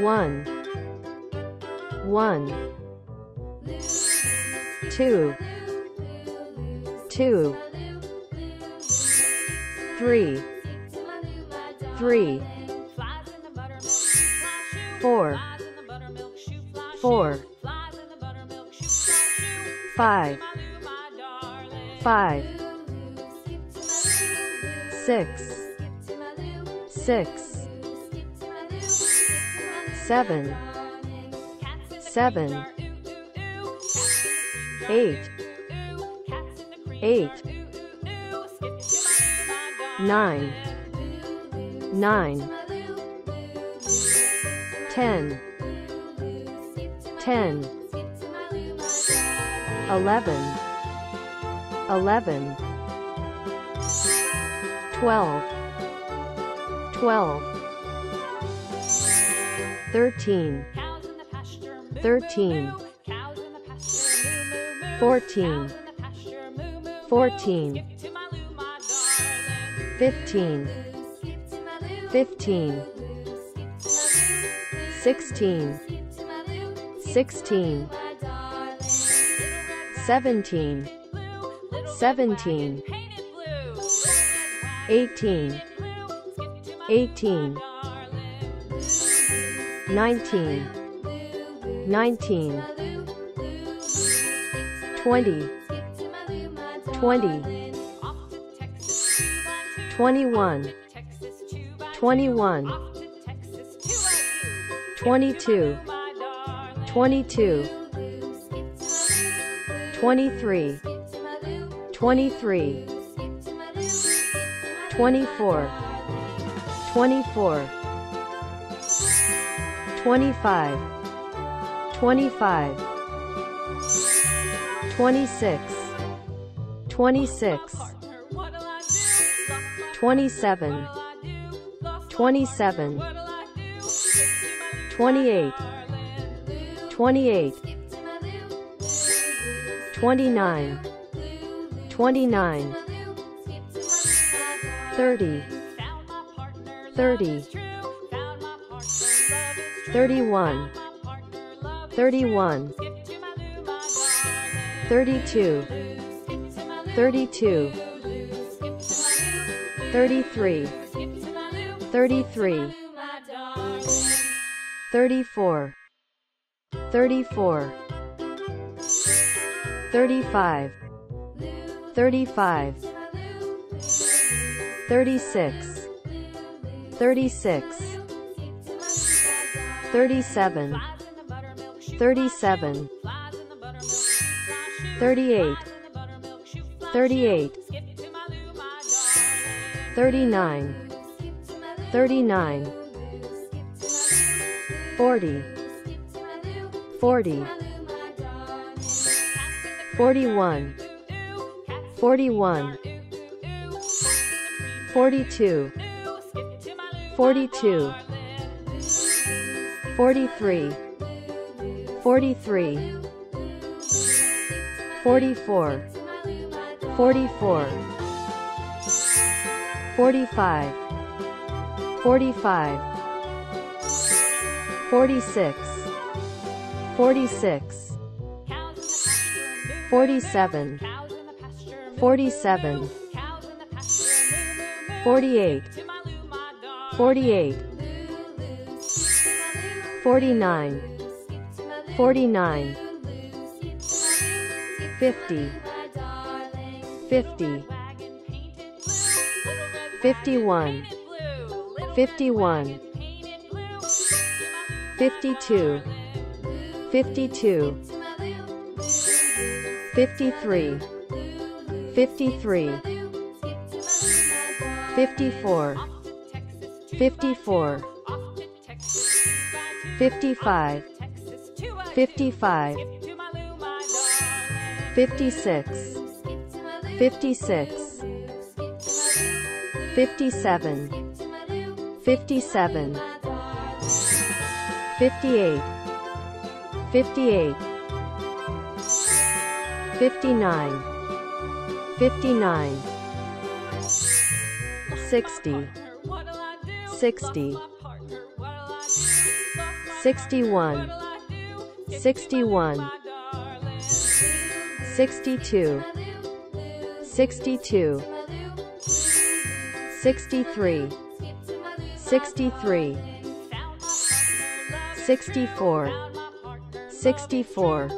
one, one, two, two, three, three, four, four, five, five, six, six, seven, seven, eight, eight, nine, nine, ten, ten, eleven, eleven, twelve, twelve, thirteen, thirteen, fourteen, fourteen, fifteen, fifteen, sixteen, sixteen, seventeen, seventeen, eighteen, eighteen, nineteen, nineteen, twenty, twenty, twenty-one, twenty-one, twenty-two, twenty-two, twenty-three, twenty-three, twenty-four, twenty-four, twenty-five, twenty-five, twenty-six, twenty-six, twenty-seven, twenty-seven, twenty-eight, twenty-eight, twenty-nine, twenty-nine, thirty, thirty, thirty-one, thirty-one, thirty-two, thirty-two, thirty-three, thirty-three, thirty-four, thirty-four, thirty-five, thirty-five, thirty-six, thirty-six, thirty-seven, thirty-seven, thirty-eight, thirty-eight, thirty-nine, thirty-nine, forty, forty, forty-one, forty-one, forty-two, forty-two, forty-three, forty-three, forty-four, forty-four, forty-five, forty-five, forty-six, forty-six, forty-seven, forty-seven, forty-eight, forty-eight, forty-nine, forty-nine, fifty, fifty, fifty-one, fifty-one, fifty-two, fifty-two, fifty-three, fifty-three, fifty-four, fifty-four, fifty-five, fifty-five, fifty-six, fifty-six, fifty-seven, fifty-seven, fifty-eight, fifty-eight, fifty-nine, fifty-nine, sixty, sixty, 61 61 62 62 63 63 64 64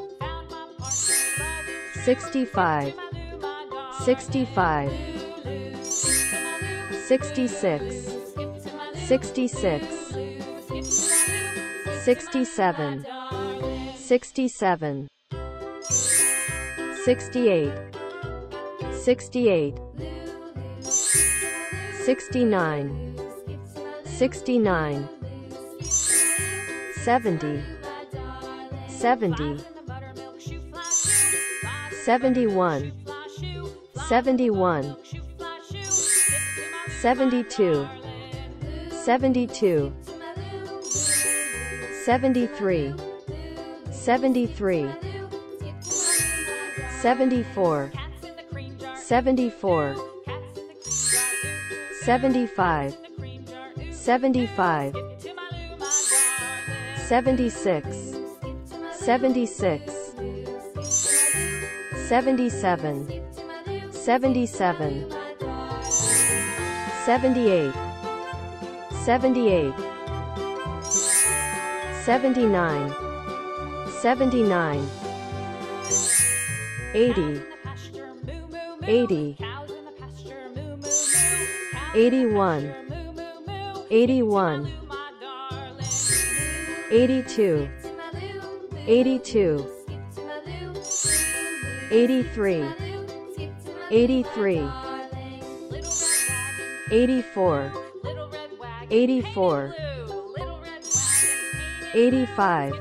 65 65 66 66 67 67 68 68 69 69 70 70 71 71 72 72 73 73 74 74 75 75 76 76 77 77 78 78 79 79 80 80 81 81 82 82 83 83 84 84 85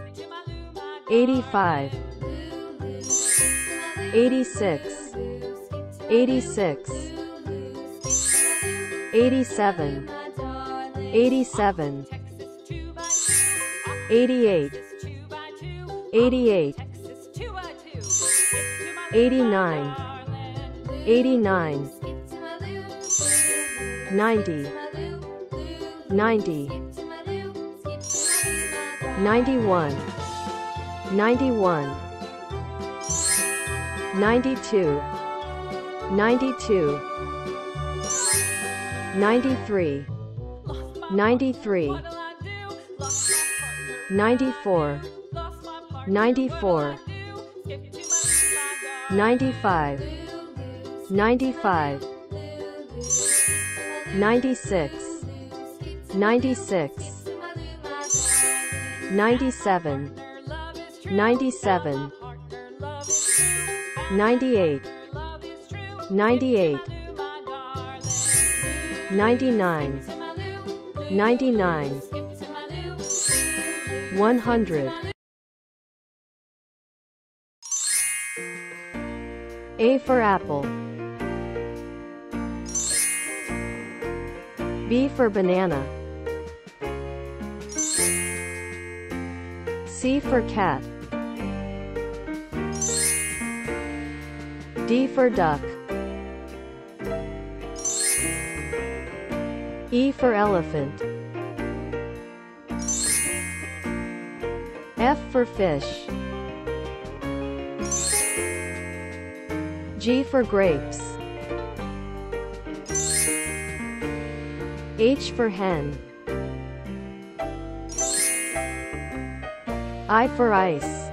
85 86 86 87 87 88 88 89 89 90 90 91 91 92 92 93 93 94 94 95 95 96 96 97 97 98 98 99 99 100 A for apple. B for banana C for cat. D for duck. E for elephant. F for fish. G for grapes. H for hen I for ice.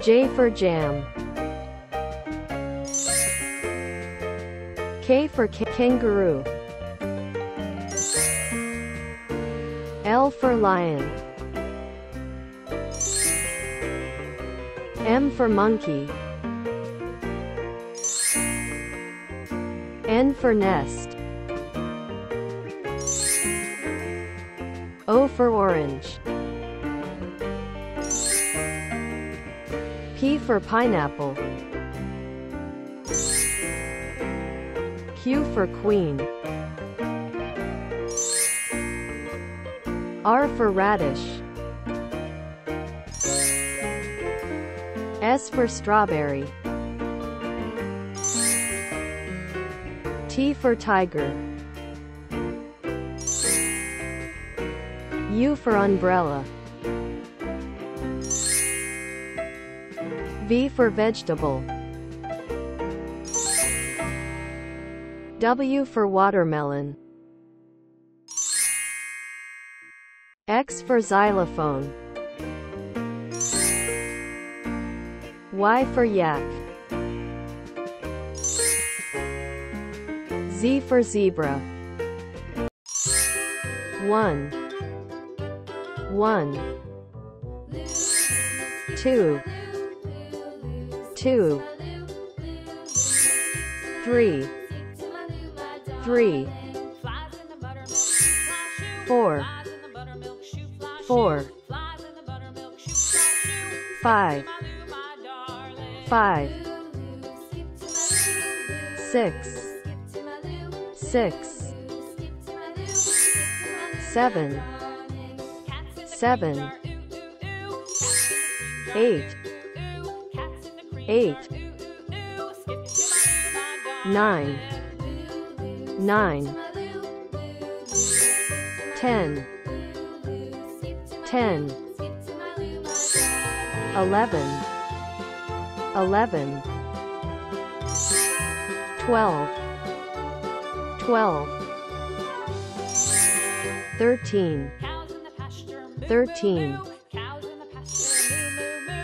J for jam. K for kangaroo. L for lion. M for monkey. N for nest O for orange. P for pineapple. Q for queen. R for radish. S for strawberry. T for tiger U for umbrella. V for vegetable. W for watermelon. X for xylophone. Y for yak. Z for zebra. 1 1 2 2 3 3 4 4 5 5 6 6 7 7 8 8 9 9 10 10 11 11 12 12 13 13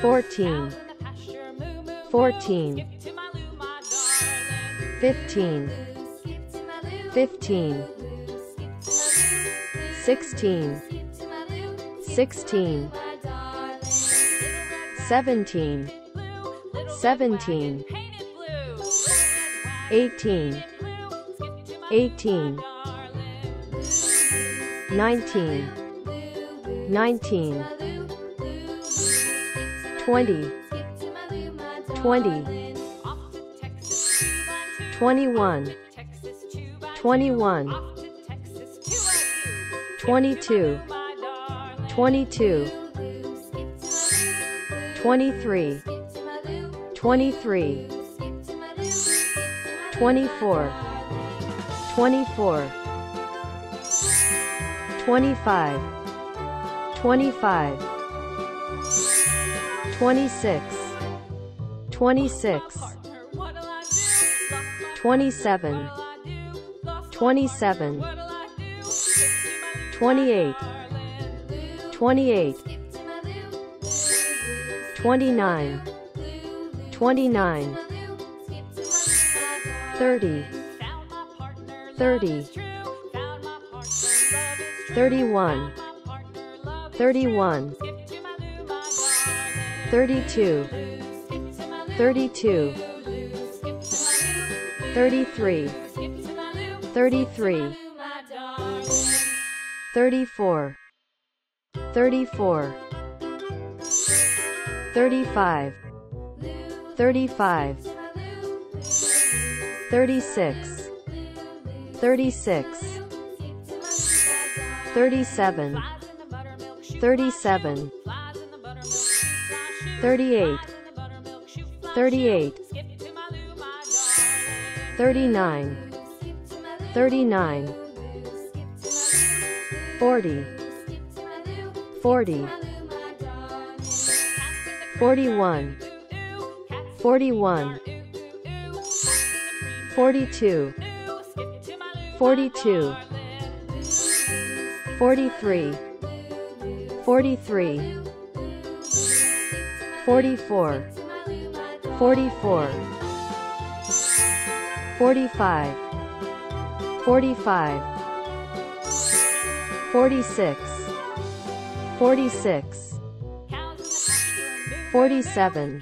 14 14 15 15 16 16 17 17 18 18 19 19 20 20 21 21 22 22 23 23 24 24 25 25 26 26 27 27 28 28 29 29 30 30 31 31 32 32 33 33 34 34 35 35 36 36 37 37 38 38 39 39 40 40 41 41 42 42 43 43 44 44 45 45 46 46 47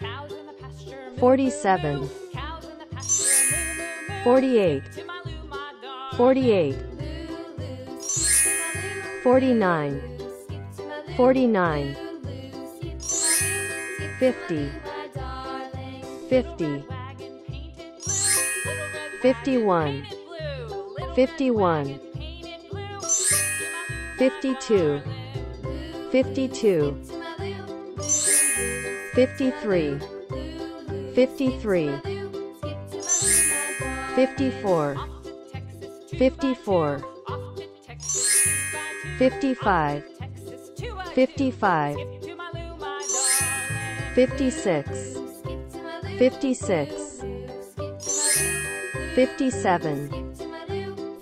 47 48 48 49 49 50 50 51 51 52 52 53 53 54 54 55 55 56 56 57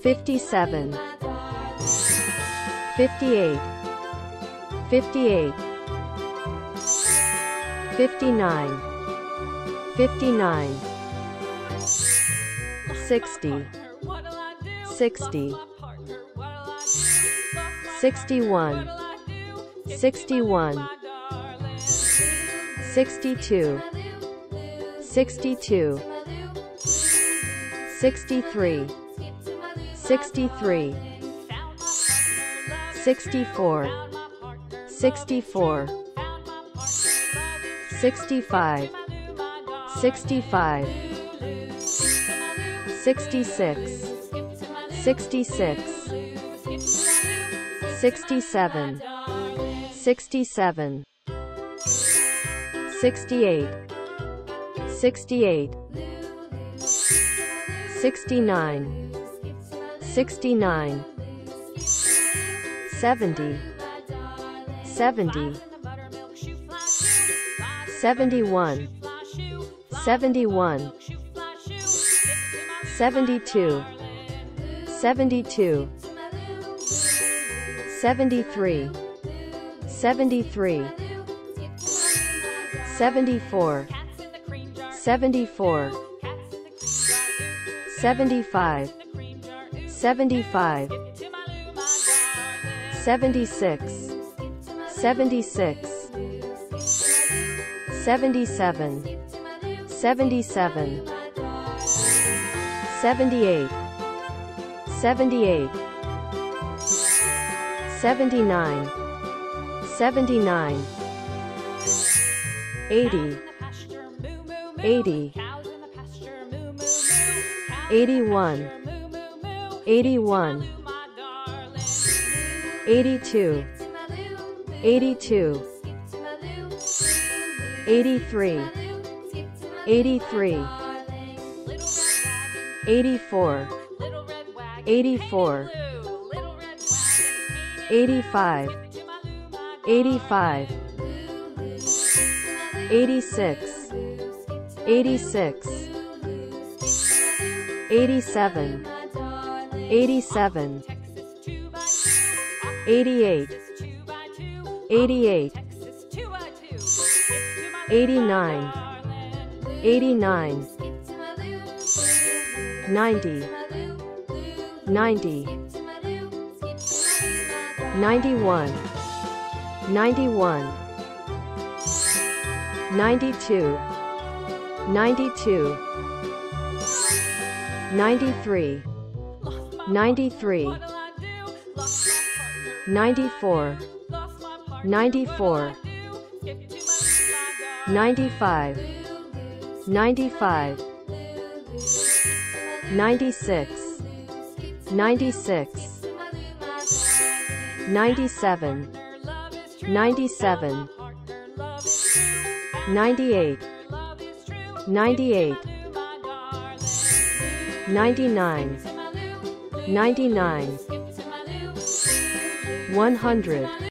57 58 58 59 59 60 60 61 61 62 62 63 63 64 64 65 65 66 66 67 67 68 68 69 69 70 70 71 71 72 72 73 73 74 74 75 75 76 76 77 77 78 78 79 79 80 80 81 81 82 82 83 83 84 84 85 85 86 86 87 87 88 88 89 89 90 90 91 91 92 92 93 93 94 94 95 95 96 96 97 97 98 98 99 99 100